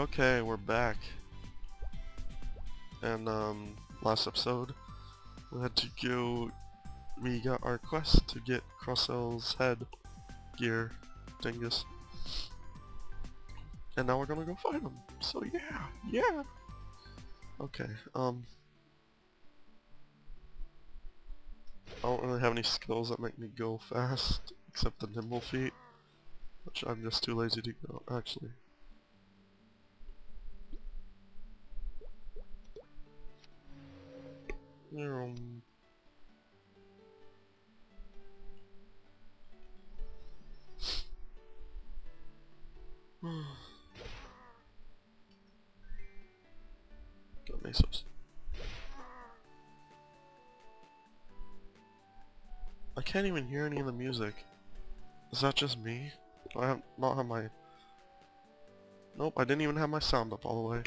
Okay, we're back. And um, last episode, we had to go. We got our quest to get Crossel's head, gear, dingus. And now we're gonna go find him. So yeah, yeah. Okay, um. I don't really have any skills that make me go fast, except the nimble feet, which I'm just too lazy to go, actually. Um, Got mesos. I can't even hear any of the music. Is that just me? Do I have not have my... Nope, I didn't even have my sound up all the way.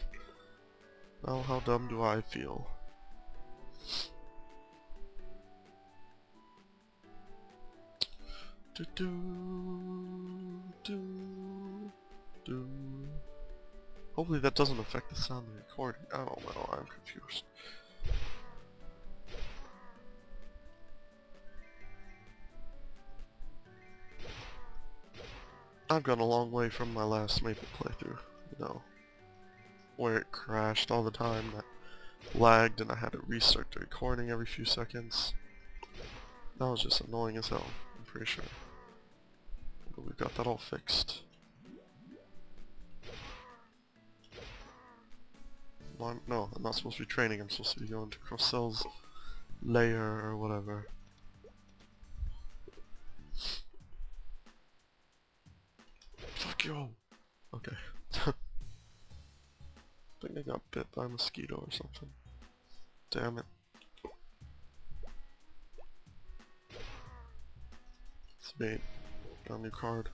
Now how dumb do I feel? Do do do do. Hopefully that doesn't affect the sound of the recording. I don't know, I'm confused. I've gone a long way from my last Maple playthrough, you know, where it crashed all the time, that lagged and I had to restart the recording every few seconds. That was just annoying as hell, I'm pretty sure. But we got that all fixed. No, I'm not supposed to be training, I'm supposed to be going to Crossel's layer or whatever. Fuck you! Okay. I think I got bit by a mosquito or something. Damn it. Sweet. Got a new card.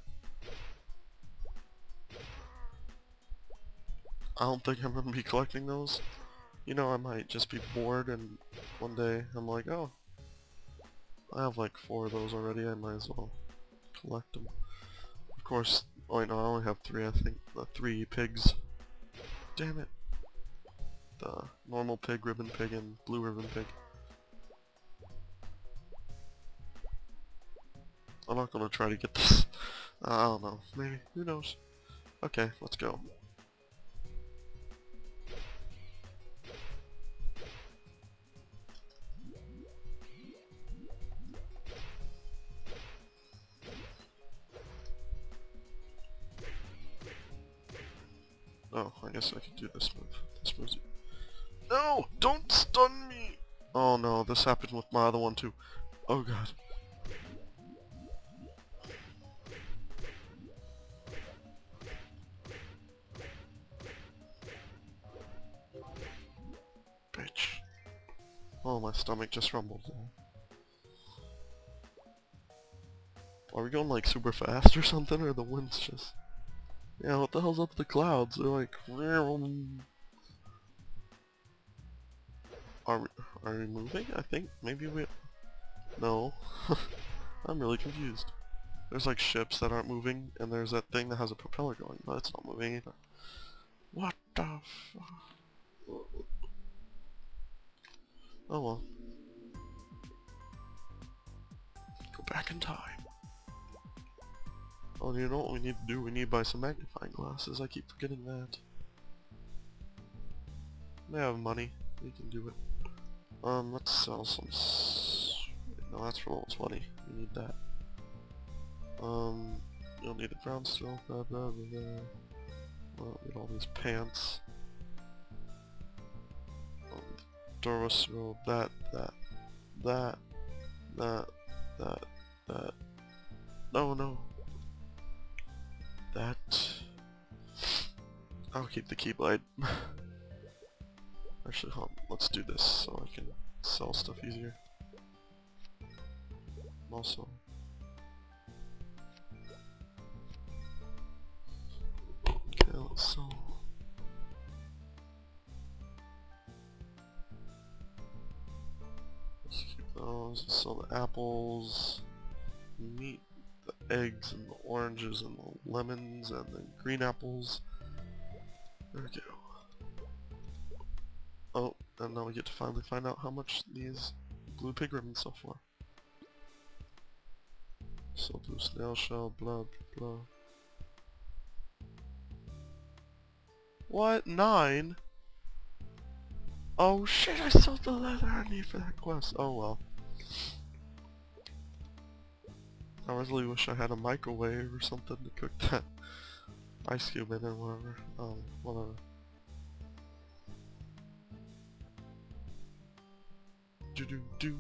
I don't think I'm gonna be collecting those. You know, I might just be bored and one day I'm like, oh, I have like four of those already, I might as well collect them. Of course, oh no, I only have three, I think. The three pigs. Damn it. The normal pig, ribbon pig, and blue ribbon pig. I'm not gonna try to get this. Uh, I don't know. Maybe. Who knows? Okay, let's go. Oh, I guess I can do this move. This move's... No! Don't stun me! Oh no, this happened with my other one too. Oh god. Oh, my stomach just rumbled. Are we going like super fast or something, or the wind's just... Yeah, what the hell's up with the clouds? They're like... Are we, are we moving? I think maybe we... No. I'm really confused. There's like ships that aren't moving, and there's that thing that has a propeller going, but it's not moving either. What the fuck? Oh well. Go back in time. Oh, you know what we need to do? We need to buy some magnifying glasses. I keep forgetting that. We have money. We can do it. Um, let's sell some... no, that's for level 20. We need that. Um, you'll need a brown steel, blah blah blah blah. Well, get all these pants. Doros roll, that, that, that, that, that, that. No, no. That. I'll keep the keyblade. Actually, on, let's do this so I can sell stuff easier. Also. Okay, let's sell. Keep those, sell the apples, meat, the eggs and the oranges and the lemons and the green apples There we go. Oh, and now we get to finally find out how much these blue pig ribbons sell for. So blue snail shell, blah blah. What? Nine? Oh shit, I sold the leather I need for that quest. Oh well. I really wish I had a microwave or something to cook that ice cube in or whatever. Um, whatever. Do do do.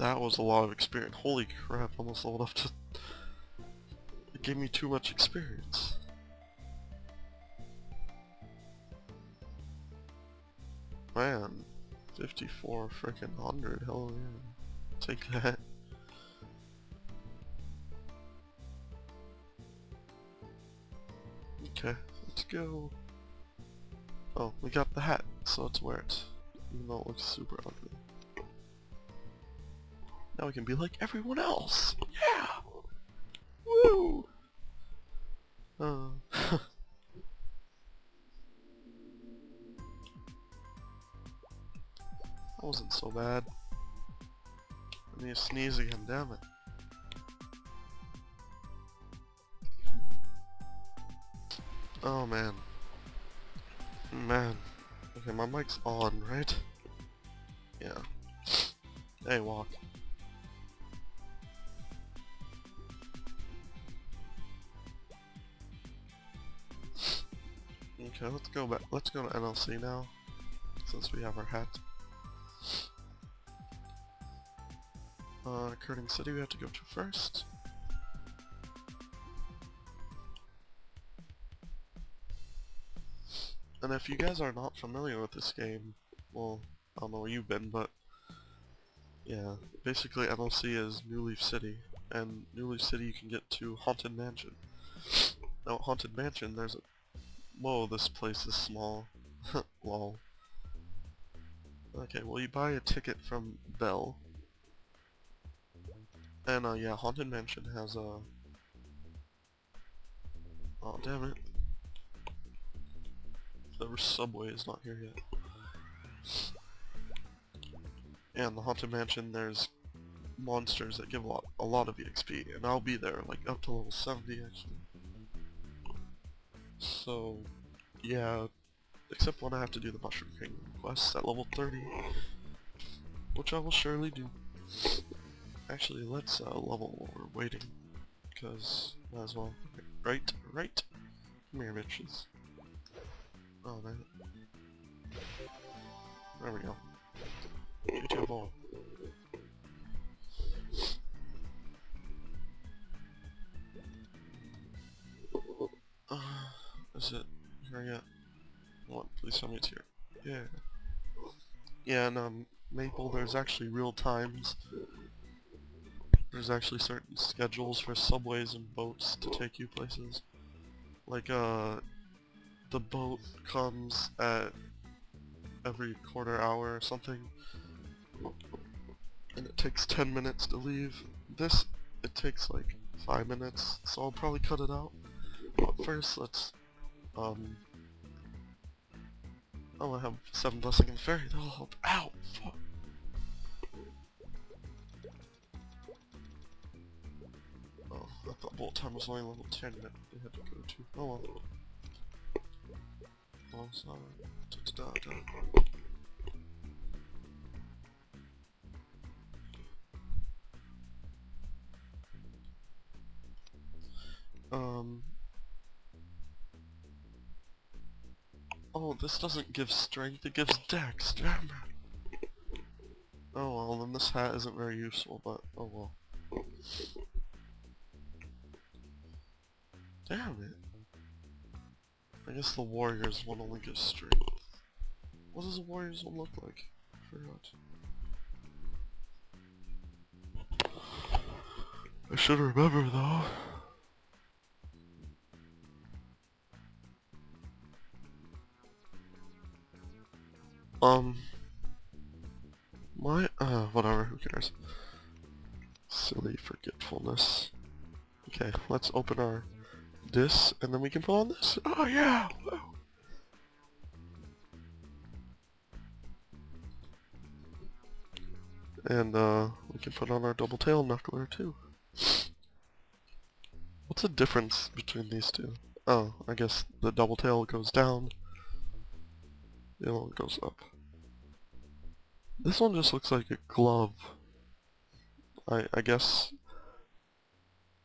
That was a lot of experience. Holy crap, almost leveled up to... It gave me too much experience. Man, 54 freaking hundred, hell yeah. Take that. Okay, let's go. Oh, we got the hat, so let's wear it. Even though it looks super ugly. Now we can be like everyone else! I need to sneeze again, damn it. Oh man. Man. Okay, my mic's on, right? Yeah. Hey, walk. Okay, let's go back. Let's go to NLC now, since we have our hat. Uh, Kerning City we have to go to first. And if you guys are not familiar with this game, well, I don't know where you've been, but yeah, basically NLC is New Leaf City, and New Leaf City you can get to Haunted Mansion. Now Haunted Mansion, there's a... Whoa, this place is small. Lol. Okay, well you buy a ticket from Bell. And uh, yeah, Haunted Mansion has a... Oh damn it. The subway is not here yet. And the Haunted Mansion, there's monsters that give a lot, a lot of EXP, and I'll be there, like up to level 70 actually. So, yeah, except when I have to do the Mushroom Kingdom quest at level 30, which I will surely do. Actually, let's uh, level while we're waiting, because might as well. Right, right. Come here, bitches. Oh, man. There we go. Get your ball. Uh, is it? Here got. What? Please tell me it's here. Yeah. Yeah, and um, Maple, there's actually real times. There's actually certain schedules for subways and boats to take you places. Like, uh, the boat comes at every quarter hour or something and it takes 10 minutes to leave. This, it takes like 5 minutes, so I'll probably cut it out. But first, let's, um, oh, I have 7 Blessing and Fairy, that'll help. Ow! Fuck! I thought Time was only level 10 that we had to go to. Oh well. Oh, sorry. Da -da -da Um... Oh, this doesn't give strength, it gives dex, damn it! Oh well, then this hat isn't very useful, but oh well. Damn it! I guess the warriors one only gives strength. What does the warriors one look like? I forgot. I should remember though. Um, My, uh, whatever, who cares? Silly forgetfulness. Okay, let's open our this, and then we can put on this. Oh yeah! And uh, we can put on our double tail knuckler too. What's the difference between these two? Oh, I guess the double tail goes down. The other one goes up. This one just looks like a glove. I I guess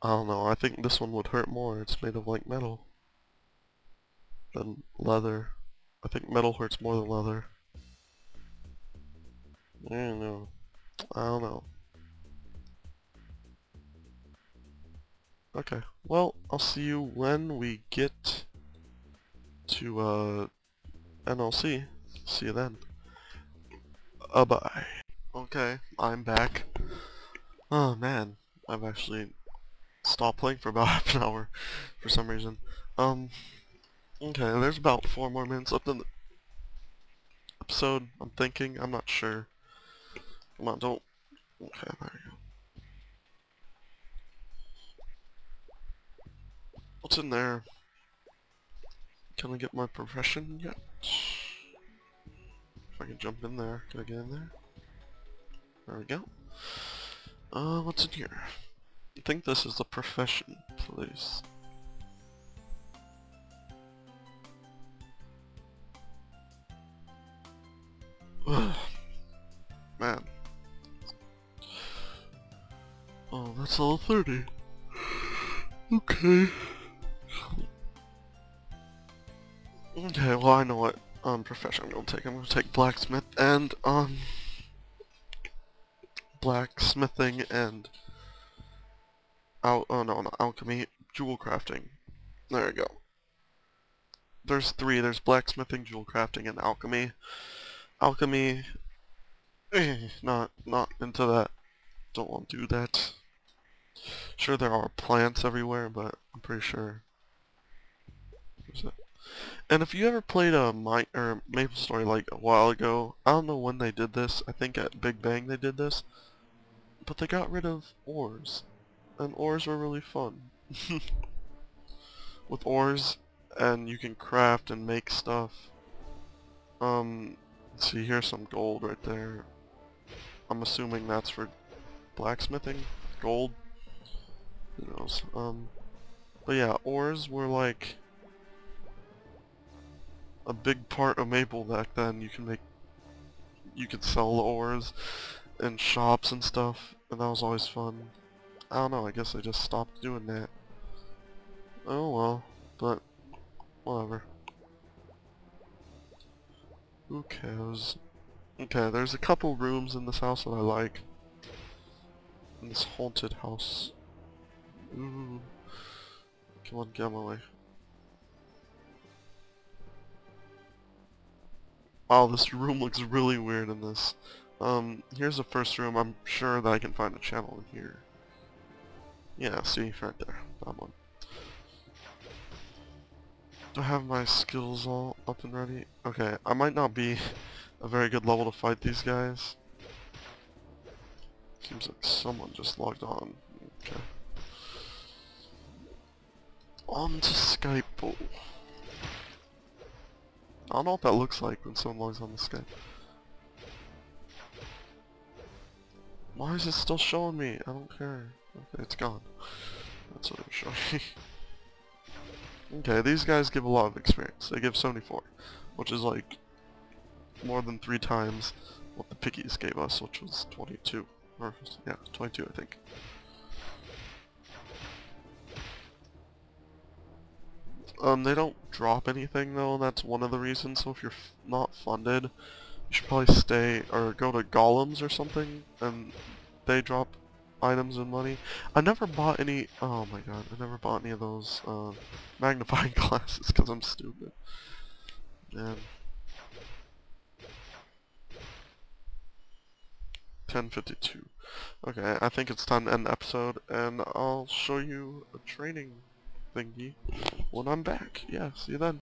I don't know, I think this one would hurt more. It's made of like metal than leather. I think metal hurts more than leather. I don't know. I don't know. Okay. Well, I'll see you when we get to uh, NLC. See you then. Uh, bye. Okay, I'm back. Oh man, I've actually stopped playing for about half an hour for some reason. Um, okay, there's about four more minutes left in the episode, I'm thinking. I'm not sure. Come on, don't... Okay, there you go. What's in there? Can I get my profession yet? If I can jump in there, can I get in there? There we go. Uh, what's in here? I think this is the profession place. Man. Oh, that's all 30. Okay. Okay, well I know what um, profession I'm gonna take. I'm gonna take blacksmith and um blacksmithing and al oh no, not alchemy, jewel crafting. There we go. There's three. There's blacksmithing, jewel crafting, and alchemy. Alchemy, eh, not not into that. Don't want to do that. Sure, there are plants everywhere, but I'm pretty sure. And if you ever played a My or Maple Story like a while ago, I don't know when they did this. I think at Big Bang they did this, but they got rid of ores, and ores were really fun. With ores, and you can craft and make stuff. Um, see, here's some gold right there. I'm assuming that's for blacksmithing, gold. Who knows? Um, but yeah, ores were like a big part of Maple back then. You can make, you could sell ores in shops and stuff, and that was always fun. I don't know, I guess I just stopped doing that. Oh well, but whatever. Who cares? Okay, there's a couple rooms in this house that I like. In this haunted house. Ooh. Come on, get out my way. Wow, this room looks really weird in this. Um, here's the first room. I'm sure that I can find a channel in here. Yeah, see, right there. That one. Do I have my skills all up and ready? Okay, I might not be a very good level to fight these guys. Seems like someone just logged on. Okay. On to Skype. I don't know what that looks like when someone logs on the Skype. Why is it still showing me? I don't care. Okay, it's gone. That's what it was showing me. okay, these guys give a lot of experience. They give 74, which is like more than three times what the piggies gave us, which was 22. Or, yeah, 22 I think. Um, they don't drop anything though, that's one of the reasons, so if you're not funded, you should probably stay, or go to golems or something, and they drop items and money. I never bought any, oh my god, I never bought any of those, uh, magnifying glasses, because I'm stupid. Man. 1052. Okay, I think it's time to end the episode, and I'll show you a training thingy when I'm back. Yeah, see you then.